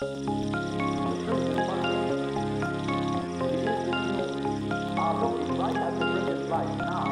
The truth is one thing. It is that you right light now.